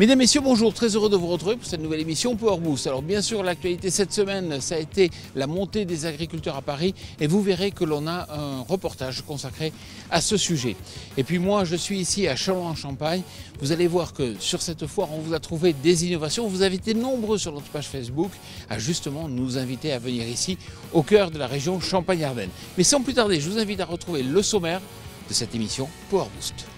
Mesdames, Messieurs, bonjour, très heureux de vous retrouver pour cette nouvelle émission Power Boost. Alors bien sûr, l'actualité cette semaine, ça a été la montée des agriculteurs à Paris et vous verrez que l'on a un reportage consacré à ce sujet. Et puis moi, je suis ici à Châlons-en-Champagne. Vous allez voir que sur cette foire, on vous a trouvé des innovations. Vous avez été nombreux sur notre page Facebook à justement nous inviter à venir ici au cœur de la région Champagne-Ardenne. Mais sans plus tarder, je vous invite à retrouver le sommaire de cette émission Power Boost.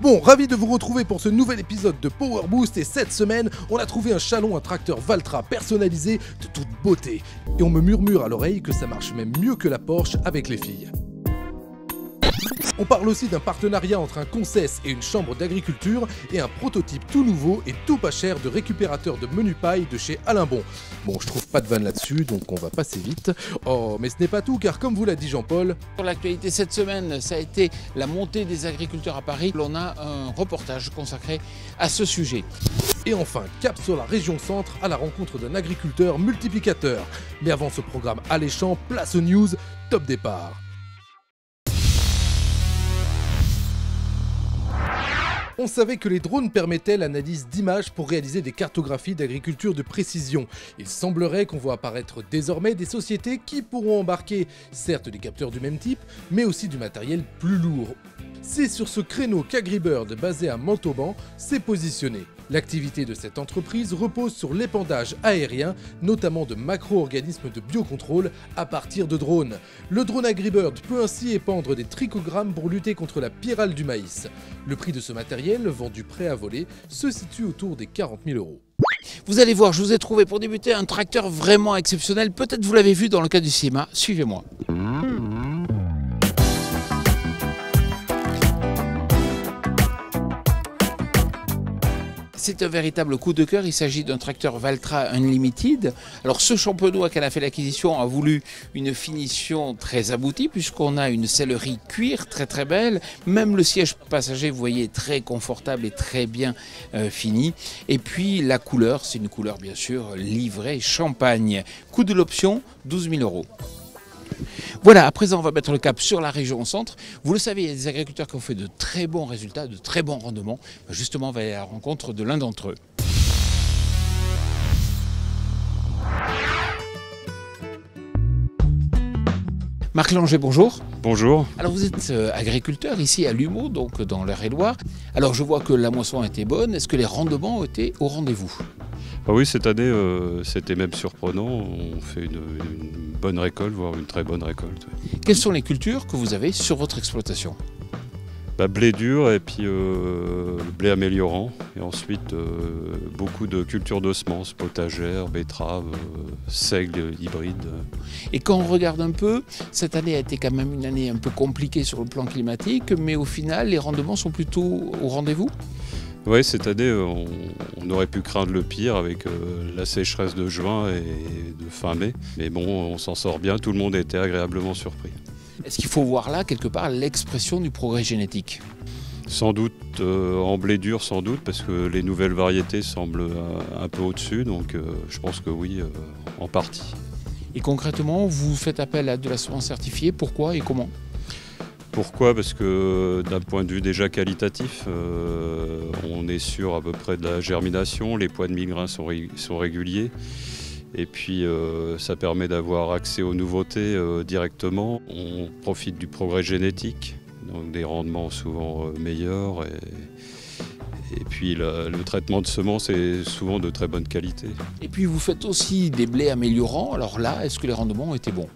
Bon, ravi de vous retrouver pour ce nouvel épisode de Power Boost et cette semaine, on a trouvé un chalon, un tracteur Valtra personnalisé de toute beauté. Et on me murmure à l'oreille que ça marche même mieux que la Porsche avec les filles. On parle aussi d'un partenariat entre un Concess et une chambre d'agriculture et un prototype tout nouveau et tout pas cher de récupérateur de menu paille de chez Alain Bon. Bon, je trouve pas de vanne là-dessus, donc on va passer vite. Oh, mais ce n'est pas tout, car comme vous l'a dit Jean-Paul, Pour l'actualité cette semaine, ça a été la montée des agriculteurs à Paris. L'on a un reportage consacré à ce sujet. et enfin, cap sur la région centre à la rencontre d'un agriculteur multiplicateur. Mais avant ce programme alléchant, place aux news, top départ. On savait que les drones permettaient l'analyse d'images pour réaliser des cartographies d'agriculture de précision. Il semblerait qu'on voit apparaître désormais des sociétés qui pourront embarquer certes des capteurs du même type, mais aussi du matériel plus lourd. C'est sur ce créneau qu'Agribird, basé à Montauban, s'est positionné. L'activité de cette entreprise repose sur l'épandage aérien, notamment de macro-organismes de biocontrôle à partir de drones. Le drone Agribird peut ainsi épandre des trichogrammes pour lutter contre la pyrale du maïs. Le prix de ce matériel, vendu prêt à voler, se situe autour des 40 000 euros. Vous allez voir, je vous ai trouvé pour débuter un tracteur vraiment exceptionnel. Peut-être vous l'avez vu dans le cas du cinéma. Suivez-moi. C'est un véritable coup de cœur. Il s'agit d'un tracteur Valtra Unlimited. Alors, ce champenois qu'elle a fait l'acquisition a voulu une finition très aboutie, puisqu'on a une sellerie cuir très très belle. Même le siège passager, vous voyez, très confortable et très bien euh, fini. Et puis, la couleur, c'est une couleur bien sûr livrée champagne. Coût de l'option 12 000 euros. Voilà, à présent, on va mettre le cap sur la région centre. Vous le savez, il y a des agriculteurs qui ont fait de très bons résultats, de très bons rendements. Justement, on va aller à la rencontre de l'un d'entre eux. Marc Langer, bonjour. Bonjour. Alors vous êtes euh, agriculteur ici à Lumeau, donc dans l'Eure-et-Loire. Alors je vois que la moisson a été bonne. Est-ce que les rendements ont été au rendez-vous? Ah oui, cette année, euh, c'était même surprenant. On fait une, une bonne récolte, voire une très bonne récolte. Quelles sont les cultures que vous avez sur votre exploitation? Bah, blé dur et puis euh, blé améliorant. Et ensuite, euh, beaucoup de cultures de semences, potagères, betteraves, euh, seigle hybride. Et quand on regarde un peu, cette année a été quand même une année un peu compliquée sur le plan climatique, mais au final, les rendements sont plutôt au rendez-vous? Oui, cette année, on, on aurait pu craindre le pire avec euh, la sécheresse de juin et de fin mai. Mais bon, on s'en sort bien. Tout le monde été agréablement surpris. Est-ce qu'il faut voir là, quelque part, l'expression du progrès génétique? Sans doute euh, en blé dur, sans doute, parce que les nouvelles variétés semblent euh, un peu au-dessus, donc euh, je pense que oui, euh, en partie. Et concrètement, vous faites appel à de la semence certifiée. Pourquoi et comment? Pourquoi? Parce que d'un point de vue déjà qualitatif, on est sûr à peu près de la germination, les poids de migrains sont, ré- sont réguliers. Et puis euh, ça permet d'avoir accès aux nouveautés euh, directement. On profite du progrès génétique, donc des rendements souvent euh, meilleurs. Et, et puis le traitement de semences est souvent de très bonne qualité. Et puis vous faites aussi des blés améliorants. Alors là, est-ce que les rendements ont été bons?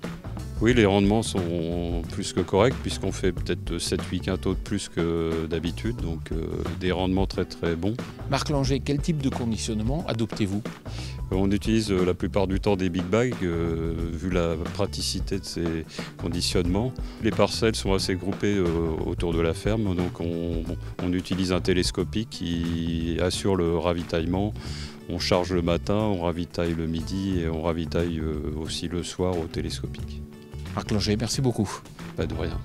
Oui, les rendements sont plus que corrects puisqu'on fait peut-être 7-8 quintaux de plus que d'habitude, donc euh, des rendements très très bons. Marc Langer, quel type de conditionnement adoptez-vous? On utilise euh, la plupart du temps des big bags euh, vu la praticité de ces conditionnements. Les parcelles sont assez groupées euh, autour de la ferme, donc on, on utilise un télescopique qui assure le ravitaillement. On charge le matin, on ravitaille le midi et on ravitaille euh, aussi le soir au télescopique. Marc Langer, merci beaucoup. Pas de rien.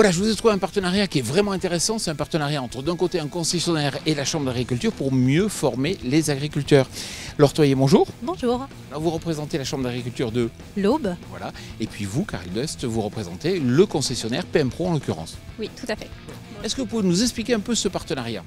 Voilà, je vous ai trouvé un partenariat qui est vraiment intéressant. C'est un partenariat entre d'un côté un concessionnaire et la Chambre d'agriculture pour mieux former les agriculteurs. Laure Toyer, bonjour. Bonjour. Alors, vous représentez la Chambre d'agriculture de L'Aube Voilà. Et puis vous, Caril Dust, vous représentez le concessionnaire PM Pro en l'occurrence. Oui, tout à fait. Est-ce que vous pouvez nous expliquer un peu ce partenariat?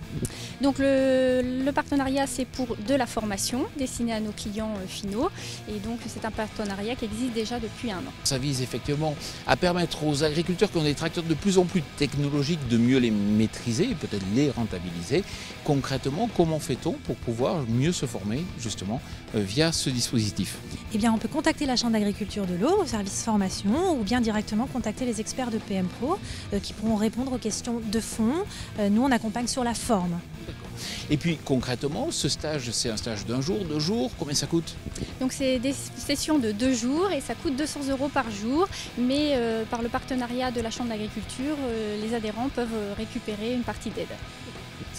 Donc le, le partenariat, c'est pour de la formation destinée à nos clients euh, finaux. Et donc c'est un partenariat qui existe déjà depuis un an. Ça vise effectivement à permettre aux agriculteurs qui ont des tracteurs de plus en plus technologiques de mieux les maîtriser et peut-être les rentabiliser. Concrètement, comment fait-on pour pouvoir mieux se former justement? Euh, via ce dispositif Eh bien, on peut contacter la Chambre d'agriculture de l'eau au service formation ou bien directement contacter les experts de PM Pro euh, qui pourront répondre aux questions de fond. Euh, nous, on accompagne sur la forme. Et puis concrètement, ce stage, c'est un stage d'un jour, deux jours, combien ça coûte? Donc c'est des sessions de deux jours et ça coûte 200 euros par jour. Mais euh, par le partenariat de la Chambre d'agriculture, euh, les adhérents peuvent récupérer une partie d'aide.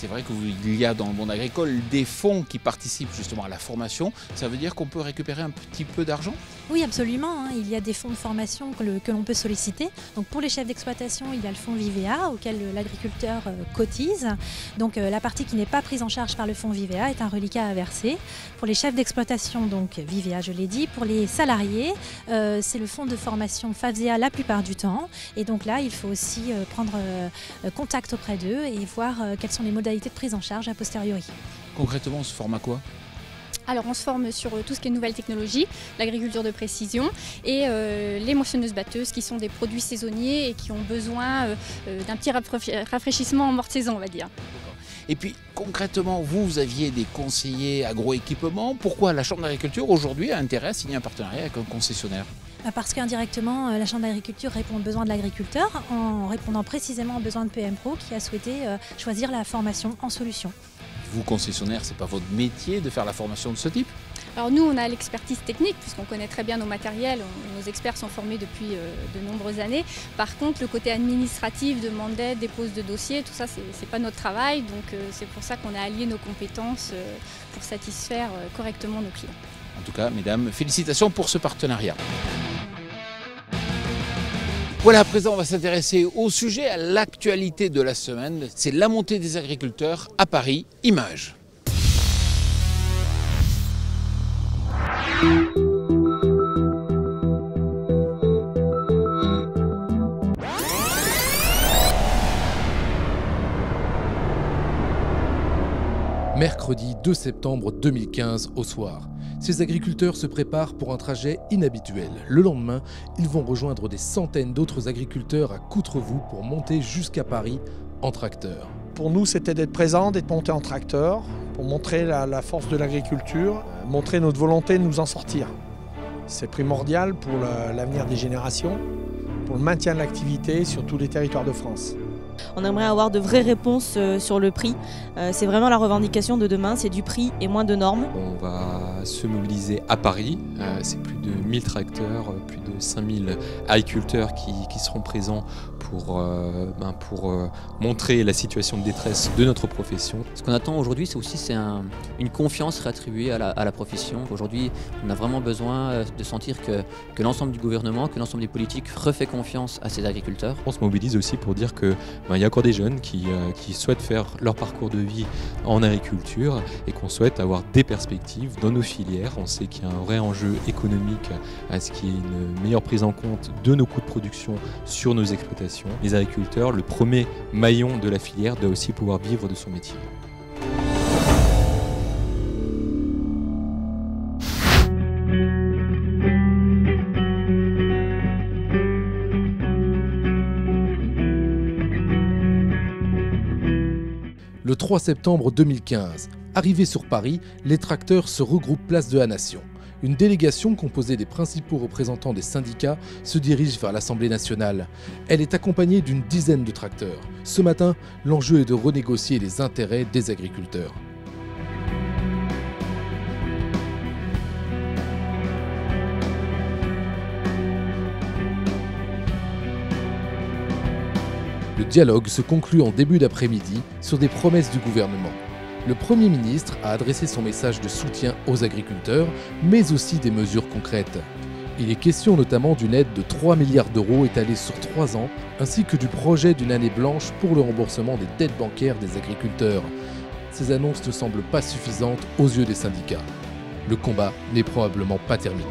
C'est vrai qu'il y a dans le monde agricole des fonds qui participent justement à la formation. Ça veut dire qu'on peut récupérer un petit peu d'argent? Oui, absolument. hein. Il y a des fonds de formation que, l'on peut solliciter. Donc pour les chefs d'exploitation, il y a le fonds Vivea auquel l'agriculteur euh, cotise. Donc euh, la partie qui n'est pas prise en charge par le fonds Vivea est un reliquat à verser. Pour les chefs d'exploitation, donc Vivea, je l'ai dit. Pour les salariés, euh, c'est le fonds de formation FAVSEA la plupart du temps. Et donc là, il faut aussi prendre contact auprès d'eux et voir quelles sont les modalités de prise en charge a posteriori. Concrètement, on se forme à quoi? Alors on se forme sur euh, tout ce qui est nouvelles technologies, l'agriculture de précision et euh, les moissonneuses batteuses qui sont des produits saisonniers et qui ont besoin euh, d'un petit rafraîchi- rafraîchissement en morte saison on va dire. Et puis concrètement, vous, vous aviez des conseillers agroéquipements. Pourquoi la Chambre d'agriculture aujourd'hui a intérêt à signer un partenariat avec un concessionnaire? Parce qu'indirectement, euh, la Chambre d'agriculture répond aux besoins de l'agriculteur en répondant précisément aux besoins de PM Pro qui a souhaité euh, choisir la formation en solution. Vous, concessionnaire, c'est pas votre métier de faire la formation de ce type? Alors nous on a l'expertise technique puisqu'on connaît très bien nos matériels, on- nos experts sont formés depuis euh, de nombreuses années. Par contre le côté administratif, demande d'aide, dépose de dossiers, tout ça c'est pas notre travail donc euh, c'est pour ça qu'on a allié nos compétences euh, pour satisfaire correctement nos clients. En tout cas, mesdames, félicitations pour ce partenariat. Voilà, à présent, on va s'intéresser au sujet, à l'actualité de la semaine. C'est la montée des agriculteurs à Paris. Image. Mercredi 2 septembre 2015 au soir. Ces agriculteurs se préparent pour un trajet inhabituel. Le lendemain, ils vont rejoindre des centaines d'autres agriculteurs à Coutrevoux pour monter jusqu'à Paris en tracteur. Pour nous, c'était d'être présent, d'être monté en tracteur, pour montrer la, force de l'agriculture, montrer notre volonté de nous en sortir. C'est primordial pour la- l'avenir des générations, pour le maintien de l'activité sur tous les territoires de France. On aimerait avoir de vraies réponses euh, sur le prix. Euh, c'est vraiment la revendication de demain, c'est du prix et moins de normes. On va se mobiliser à Paris. Euh, c'est plus de 1000 tracteurs, plus de 5000 agriculteurs qui, qui seront présents pour, euh, ben, pour euh, montrer la situation de détresse de notre profession. Ce qu'on attend aujourd'hui, c'est aussi un- une confiance réattribuée à la, à la profession. Aujourd'hui, on a vraiment besoin euh, de sentir que, que l'ensemble du gouvernement, que l'ensemble des politiques refait confiance à ces agriculteurs. On se mobilise aussi pour dire que ben, y a encore des jeunes qui, euh, qui souhaitent faire leur parcours de vie en agriculture et qu'on souhaite avoir des perspectives dans nos filières. On sait qu'il y a un vrai enjeu économique à ce qu'il y ait une meilleure prise en compte de nos coûts de production sur nos exploitations. Les agriculteurs, le premier maillon de la filière, doit aussi pouvoir vivre de son métier. Le 3 septembre 2015, arrivés sur Paris, les tracteurs se regroupent place de la Nation. Une délégation composée des principaux représentants des syndicats se dirige vers l'Assemblée nationale. Elle est accompagnée d'une dizaine de tracteurs. Ce matin, l'enjeu est de renégocier les intérêts des agriculteurs. Le dialogue se conclut en début d'après-midi sur des promesses du gouvernement. Le Premier ministre a adressé son message de soutien aux agriculteurs, mais aussi des mesures concrètes. Il est question notamment d'une aide de 3 milliards d'euros étalée sur 3 ans, ainsi que du projet d'une année blanche pour le remboursement des dettes bancaires des agriculteurs. Ces annonces ne semblent pas suffisantes aux yeux des syndicats. Le combat n'est probablement pas terminé.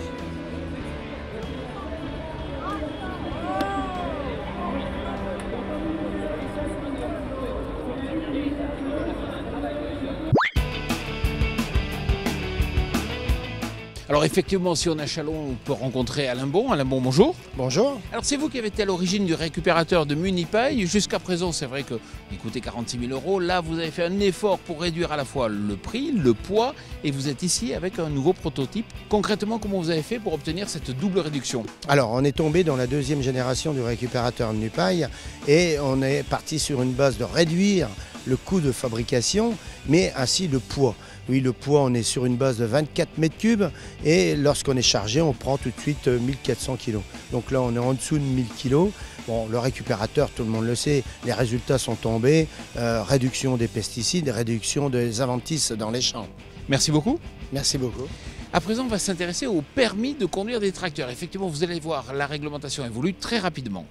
Alors effectivement, si on a Chalon, on peut rencontrer Alain Bon. Alain Bon, bonjour. Bonjour. Alors c'est vous qui avez été à l'origine du récupérateur de Munipay. Jusqu'à présent, c'est vrai qu'il coûtait 46 000 euros. Là, vous avez fait un effort pour réduire à la fois le prix, le poids, et vous êtes ici avec un nouveau prototype. Concrètement, comment vous avez fait pour obtenir cette double réduction? Alors, on est tombé dans la deuxième génération du récupérateur Munipay et on est parti sur une base de réduire le coût de fabrication, mais ainsi le poids. Oui, le poids, on est sur une base de 24 mètres cubes et lorsqu'on est chargé, on prend tout de suite 1400 kg. Donc là, on est en dessous de 1000 kg. Bon, le récupérateur, tout le monde le sait, les résultats sont tombés. Euh, réduction des pesticides, réduction des avantices dans les champs. Merci beaucoup. Merci beaucoup. À présent, on va s'intéresser au permis de conduire des tracteurs. Effectivement, vous allez voir, la réglementation évolue très rapidement.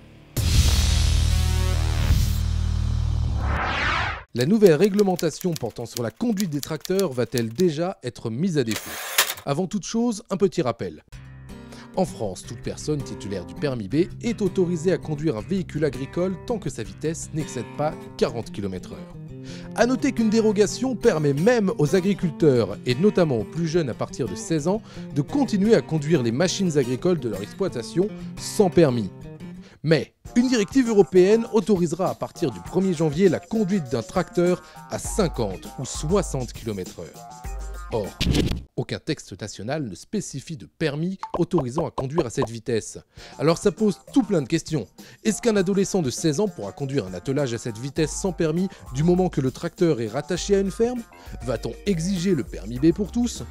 La nouvelle réglementation portant sur la conduite des tracteurs va-t-elle déjà être mise à défaut? Avant toute chose, un petit rappel. En France, toute personne titulaire du permis B est autorisée à conduire un véhicule agricole tant que sa vitesse n'excède pas 40 km/h. A noter qu'une dérogation permet même aux agriculteurs, et notamment aux plus jeunes à partir de 16 ans, de continuer à conduire les machines agricoles de leur exploitation sans permis. Mais une directive européenne autorisera à partir du 1er janvier la conduite d'un tracteur à 50 ou 60 km/h. Or, aucun texte national ne spécifie de permis autorisant à conduire à cette vitesse. Alors ça pose tout plein de questions. Est-ce qu'un adolescent de 16 ans pourra conduire un attelage à cette vitesse sans permis du moment que le tracteur est rattaché à une ferme? Va-t-on exiger le permis B pour tous?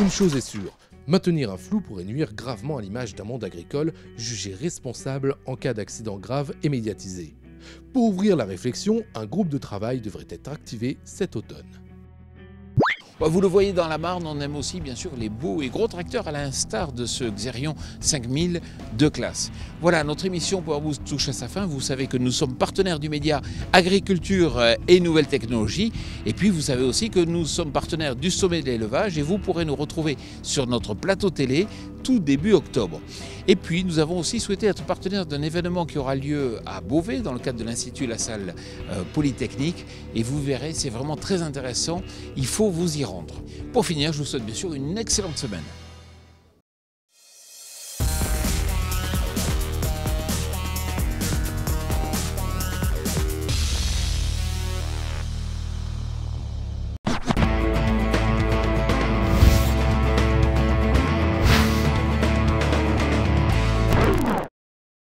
Une chose est sûre, Maintenir un flou pourrait nuire gravement à l'image d'un monde agricole jugé responsable en cas d'accident grave et médiatisé. Pour ouvrir la réflexion, un groupe de travail devrait être activé cet automne. Vous le voyez dans la Marne, on aime aussi bien sûr les beaux et gros tracteurs à l'instar de ce Xerion 5000 de classe. Voilà, notre émission Power Boost touche à sa fin. Vous savez que nous sommes partenaires du média Agriculture et Nouvelles Technologies. Et puis vous savez aussi que nous sommes partenaires du Sommet de l'élevage et vous pourrez nous retrouver sur notre plateau télé tout début octobre. Et puis nous avons aussi souhaité être partenaire d'un événement qui aura lieu à Beauvais dans le cadre de l'Institut La Salle euh, Polytechnique. Et vous verrez, c'est vraiment très intéressant. Il faut vous y rendre. Pour finir, je vous souhaite bien sûr une excellente semaine.